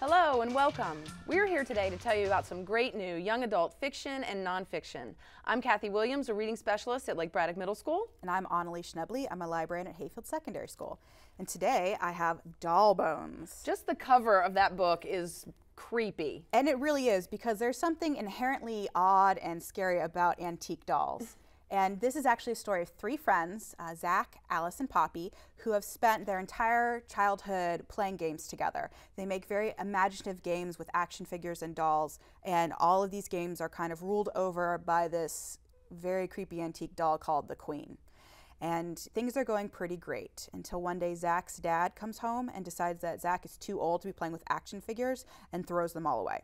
Hello and welcome. We're here today to tell you about some great new young adult fiction and nonfiction. I'm Kathy Williams, a reading specialist at Lake Braddock Middle School. And I'm Annalee Schnebele. I'm a librarian at Hayfield Secondary School. And today I have Doll Bones. Just the cover of that book is creepy. And it really is because there's something inherently odd and scary about antique dolls. And this is actually a story of three friends, uh, Zach, Alice, and Poppy, who have spent their entire childhood playing games together. They make very imaginative games with action figures and dolls, and all of these games are kind of ruled over by this very creepy antique doll called the Queen. And things are going pretty great until one day Zach's dad comes home and decides that Zach is too old to be playing with action figures and throws them all away.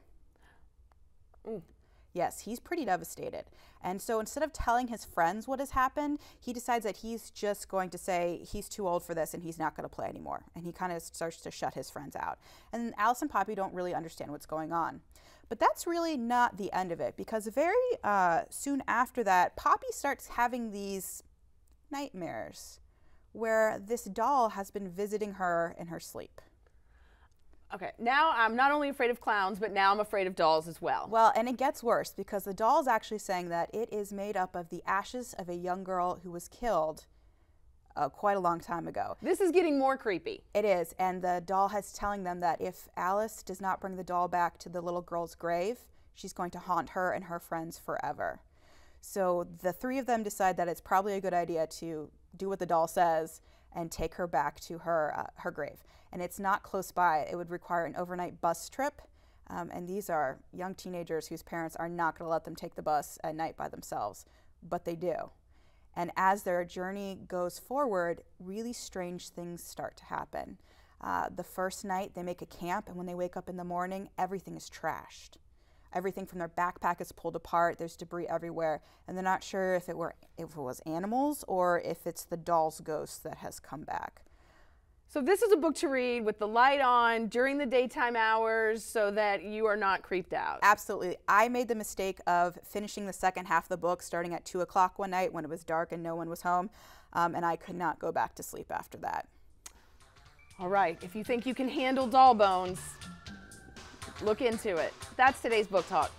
Yes, he's pretty devastated. And so instead of telling his friends what has happened, he decides that he's just going to say he's too old for this and he's not going to play anymore. And he kind of starts to shut his friends out. And Alice and Poppy don't really understand what's going on. But that's really not the end of it because very uh, soon after that, Poppy starts having these nightmares where this doll has been visiting her in her sleep. Okay, now I'm not only afraid of clowns, but now I'm afraid of dolls as well. Well, and it gets worse because the doll is actually saying that it is made up of the ashes of a young girl who was killed uh, quite a long time ago. This is getting more creepy. It is, and the doll has telling them that if Alice does not bring the doll back to the little girl's grave, she's going to haunt her and her friends forever. So the three of them decide that it's probably a good idea to do what the doll says and take her back to her, uh, her grave. And it's not close by. It would require an overnight bus trip. Um, and these are young teenagers whose parents are not going to let them take the bus at night by themselves, but they do. And as their journey goes forward, really strange things start to happen. Uh, the first night, they make a camp, and when they wake up in the morning, everything is trashed. Everything from their backpack is pulled apart. There's debris everywhere, and they're not sure if it were if it was animals or if it's the doll's ghost that has come back. So this is a book to read with the light on during the daytime hours so that you are not creeped out. Absolutely. I made the mistake of finishing the second half of the book starting at 2 o'clock one night when it was dark and no one was home, um, and I could not go back to sleep after that. All right, if you think you can handle doll bones, Look into it. That's today's book talk.